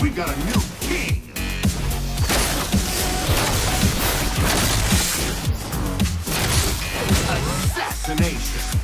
We got a new king! Assassination!